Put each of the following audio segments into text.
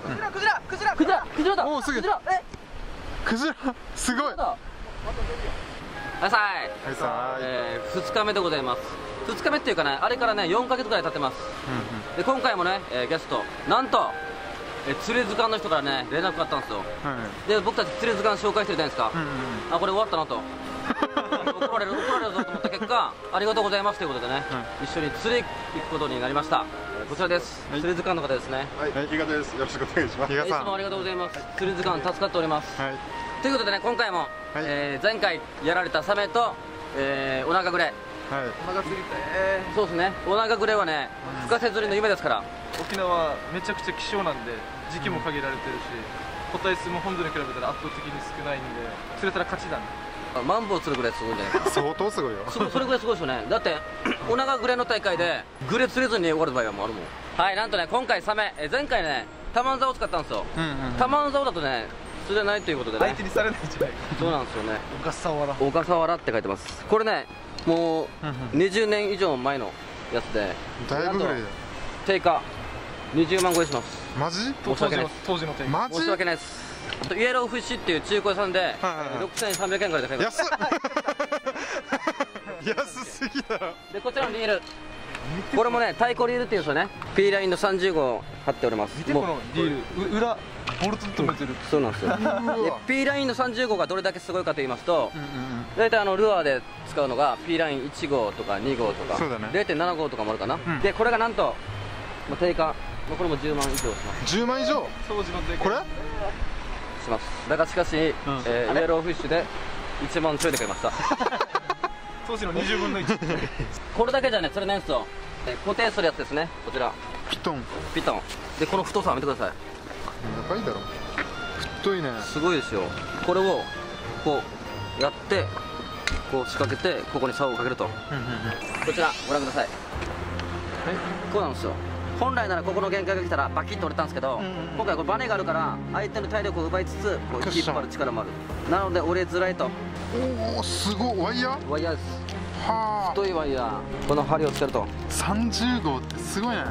だクジラクジラクジラクジラクジラだ。おーすクジラ。え？クジラすごい。だ。はいさい。はいさーい、えー、2日目でございます。2日目っていうかねあれからね4ヶ月ぐらい経ってます。で今回もね、えーゲストなんと、えー、釣り図鑑の人からね連絡があったんですよ。うんうんはい。で僕たち釣り図鑑紹介してるじゃないですか、うんうんあこれ終わったなと怒られる怒られるぞと思った結果ありがとうございますということでね、一緒に釣り行くことになりました。えーこちらです、はい。釣り図鑑の方ですね。はい、比嘉です。よろしくお願いします。いつもありがとうございます。釣り図鑑助かっております。はい。ということでね今回も、えー前回やられたサメと、えー、お腹グレ。はい。お腹すぎて。えそうですね。お腹グレはね深瀬釣りの夢ですから。沖縄めちゃくちゃ希少なんで時期も限られてるし個体数も本土に比べたら圧倒的に少ないんで釣れたら勝ちなんであマンボウ釣るぐらいすごいんじゃないか。相当すごいよ。すごいそれぐらいすごいですよね。だってお腹グレの大会でグレ釣れずに終わる場合はもうあるもん。はいなんとね今回サメ。え前回ねタマンザを使ったんですよ。うんうんタマンザオだとね釣れないということでね。相手にされないんじゃないか。そうなんですよね。小笠原小笠原って書いてます。これねもううん20年以上前のやつで。だいぶぐらいだよ定価20万超えします。マジ？申し訳ない。当時の当時の点マジ？申し訳ないです。イエローフィッシュっていう中古屋さんではいはい6300円ぐらいで買いまし安っ。安すぎだでこちらのリール。これもね太鼓リールっていうんですよね。 PE ラインの30号貼っております。見てこのリール。う裏ボルト止めてる。そうなんですよ。P ラインの30号がどれだけすごいかと言いますとうんうんうん。大体あのルアーで使うのが P ライン1号とか2号とかそうだね。0.7号とかもあるかな、ん。でこれがなんと、まあ、定価、まあ、これも10万以上します。10万以上？これ？します。だがしかし、えーイエローフィッシュで1万ちょいで買いました。当時の20分の1 これだけじゃね釣れないんですよ。えー固定するやつですね。こちら。ピトン。ピトン。でこの太さを見てください。長いだろ。太いね。すごいですよ。これをこうやってこう仕掛けてここに竿をかけると。うんうんうん。こちらご覧ください。こうなんですよ本来ならここの限界が来たらバキッと折れたんですけど、今回これバネがあるから相手の体力を奪いつつこう引っ張る力もある。なので折れづらいと。おおすごい。ワイヤー？ワイヤーです。はあ。太いワイヤー。この針をつけると。30号ってすごいね。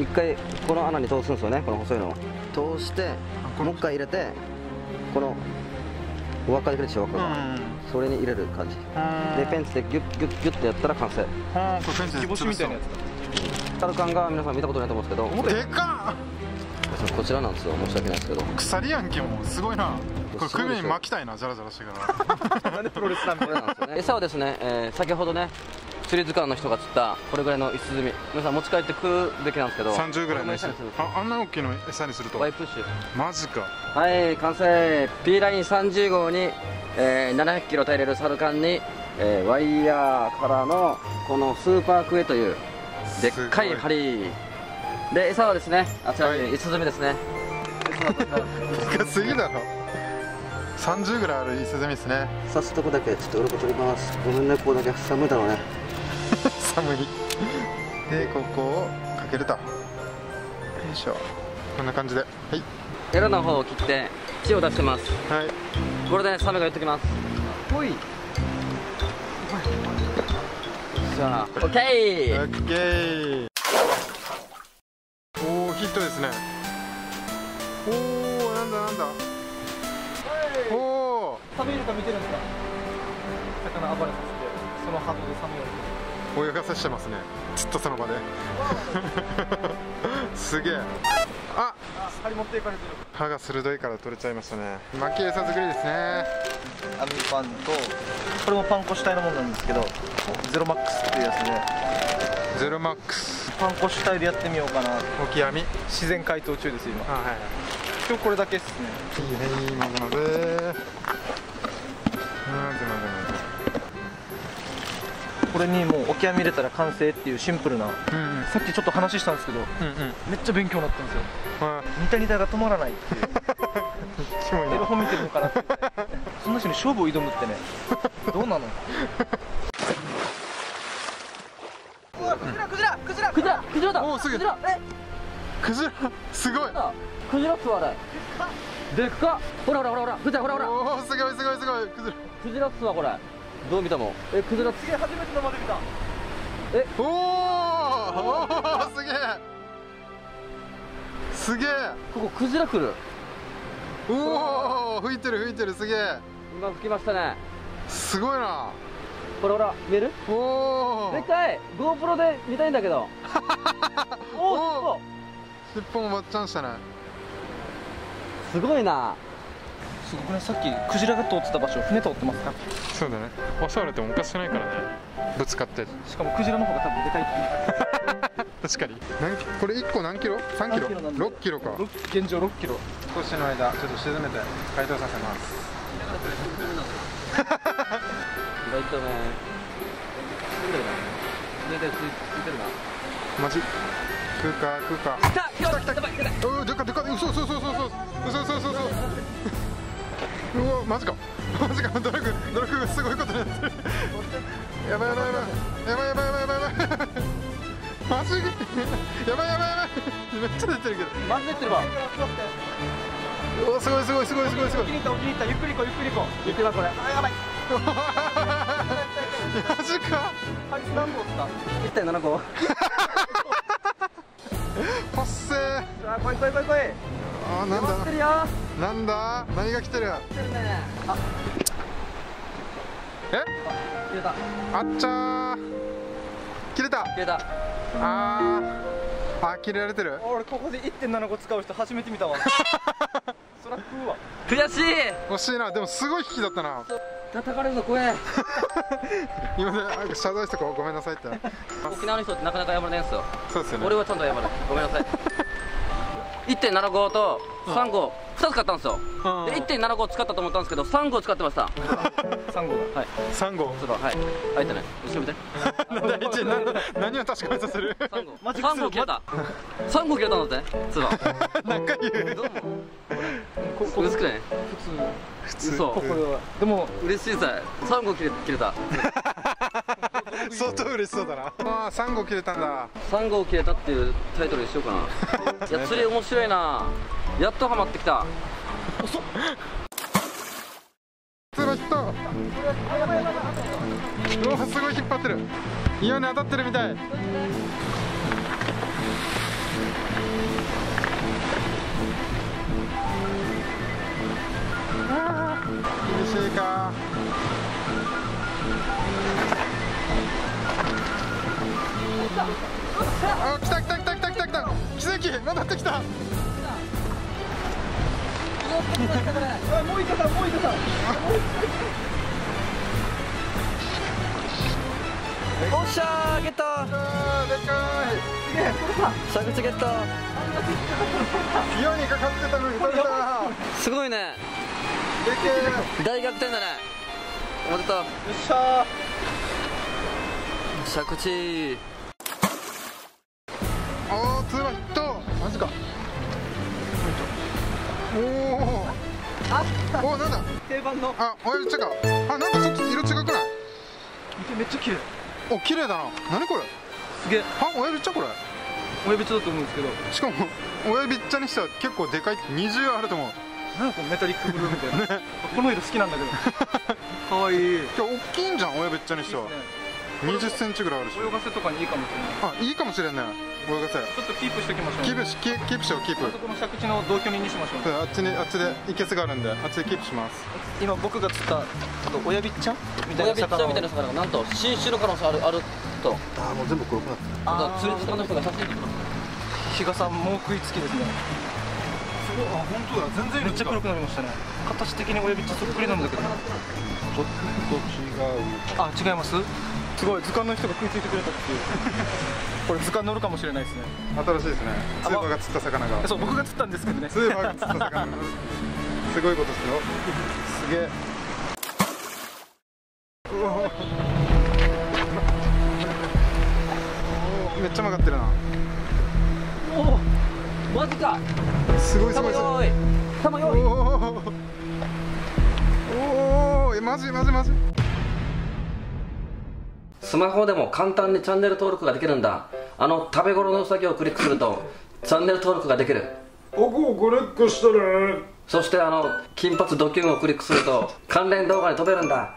一回この穴に通すんですよねこの細いのを通してこの。もう一回入れてこのお分かりくれでしょ輪っかが、うん。それに入れる感じ。でペンチでギュッギュッギュッてやったら完成。はあこれペンチで煮干しみたいなやつタルカンが皆さん見たことないと思うんですけどでかこちらなんですよ。申し訳ないですけど。っ鎖やんけもうすごいな。これ首に巻きたいなジャラジャラしてから。なんでプロレスなこれなんですよね。餌はですね、えー先ほどね釣り図鑑の人が釣ったこれぐらいの石積み。皆さん持ち帰って食うべきなんですけど。30ぐらいの餌にするとああんな大きいの餌にすると。ワイプッシュ。マジか。はい完成。P ライン30号に、えー700キロ耐えれるサルカンに、えーワイヤーからのこのスーパークエというでっかい針。で餌はですねあちらはい。に石積みですね、でかすぎだろ。30ぐらいあるイスゼミですね。刺すとこだけちょっと鱗取ります。ごめんねここだけ寒いだろうね。寒い。でここをかけると。よいしょ。こんな感じで。はい。エラの方を切って血を出してます。はい。これで、ね、サメが寄ってきます。ほいじゃあオッケーオッケーおおヒットですね。おおなんだなんだ。おおサメイルカ見てるんですか。魚暴れさせてそのハートでサメを泳がさしてますね。ずっとその場で。すげえあ針持っていかれてる。歯が鋭いから取れちゃいましたね。巻き餌作りですね。網パンとこれもパン粉主体のものなんですけどゼロマックスっていうやつで。ゼロマックス。パン粉主体でやってみようかな。オキ網自然解凍中です今。あはいはい。今日これだけですね。いいね混ぜ混ぜ混ぜ混ぜこれにもうオキ網入れたら完成っていうシンプルな。うんうん。さっきちょっと話したんですけどうんうん。めっちゃ勉強になったんですよ。あニタニタが止まらないっていう。キモいな。エロ本見てるのかなってそんな人に勝負を挑むってね。どうなの？クジラクジラクジラクジラ。クジラだ。おーすげえ。クジラ。え？クジラすごい。だクジラっすわあれ。でっかほらほらほらほらクジラほらほら。おおすごいすごいすごい。クジラ。クジラっすわこれどう見たもえクジラすげえ初めて生で見た。おー！おーすげえ。すげえ。ここクジラ来る。おお吹いてる吹いてるすげえ。今吹きましたね。すごいな。ほらほら見える？おおでかい。GoPro で見たいんだけど。おお尻尾もばっちゃんしたね。すごいなすごくねさっきクジラが通ってた場所船通ってますか？そうだね。襲われてもおかしくないからね。ぶつかって。しかもクジラの方が多分でかい 確かに。何キこれ1個何キロ ?3 キロ？3キロなんで6キロか。現状6キロ。少しの間ちょっと沈めて解凍させます。意外とね船でついてるな。マジ？食うか食うか。来た来た来た来た来た。おおでかでか嘘嘘嘘嘘嘘嘘嘘嘘嘘うわマジか。マジか。ドラッグドラッグがすごいことになってる。やばいやばいやばい。やばいやばいやばいやばい。やばいマジ？やばいやばいやばい。めっちゃ出てるけど。マジでってるわ。おおすごいすごいすごいすごいすごい。に行った沖に行った。ゆっくり行こうゆっくり行こう。言ってるわこれ。あやばい。マジか。ハリス何号っすか？1.7個 発生。あ来い来い来い来いあーなんだ？よなんだ？何が来てる？来てるね。あえ？切れた。あっちゃー。切れた。切れた。あー。あ切れられてる？俺ここで1.7個使う人初めて見たわ。そら食うわ。悔しい。惜しいな。でもすごい引きだったな。叩かれるの怖え 今ねあ謝罪しとこう。ごめんなさいって。沖縄の人ってなかなか謝らないんですよ。そうですよね。俺はちゃんと謝る。ごめんなさい1.75と3号2つ買ったんですよ。で1.75使ったと思ったんですけど3号使ってました。3号だはい。3号ちょっとはい。開いてない後ろ見て。何を確かめさせる？3号マジック3号切れた。3号切れたんだって？つば何回言うどうも薄くない普通。嘘。ここでは。でも嬉しいさ。3号切れ切れた相当嬉しそうだな。ああ3号切れたんだ。3号切れたっていうタイトルにしようかな。いや釣り面白いな。やっとハマってきた。ツバヒットうわすごい引っ張ってる。岩に当たってるみたいあ来た来た来た来た来た来た。奇跡戻ってきた。もういかさもういかさおっしゃーゲットでか蛇口ゲット。い岩にかかってたのに取れたすごいね。大逆転だね。おめでとう。よっしゃ蛇口おおツーバヒットマジか。おおおおなんだ。ー定番の。あ親指ちゃかあなんかちょっと色違くない？見てめっちゃ綺麗。お綺麗だな。何これ？すげえ。あ親指ちゃこれ？親指ちだと思うんですけど。しかも親指っちゃにしては結構でかい。20あると思う。なんかこのメタリックブルーみたいな。この色好きなんだけど。かわいい。今日大きいんじゃん親指っちゃにしては20センチぐらいあるし。泳がせとかにいいかもしれない。あいいかもしれんね。泳がせ。ちょっとキープしておきましょう。キープしキーキープしようキープ。あそこの借地の同居人にしましょう。あっちにあっちでいけすがあるんであっちでキープします。今僕が釣った親指っちゃんみたい親指っちゃな魚をみたいな魚がなんと新種の可能性あるあると。あーもう全部黒くなってだから釣り時間の人が写真撮ってます比嘉さんもう食いつきですね。すごい。あ本当だ。全然めっちゃ黒くなりましたね形的に親指っちゃそっくりなんだけど。ちょっと違う。あ違います？すごい図鑑の人が食いついてくれたっていう。これ図鑑乗るかもしれないですね。新しいですね。スーパーが釣った魚が。そう僕が釣ったんですけどね。スーパーが釣った魚。が すごいことですよ。すげえ。うわ。めっちゃ曲がってるな。おおマジか。すごいすごいすごい。おー。おー。えマジマジマジスマホでも簡単にチャンネル登録ができるんだ。あの食べ頃のウサギをクリックすると チャンネル登録ができる。ここをクリックしたら。そしてあの金髪ドキュンをクリックすると関連動画に飛べるんだ。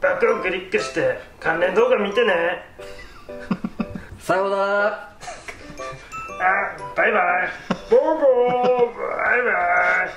バカをクリックして関連動画見てね。さようなら。あバイバイ。バイバイ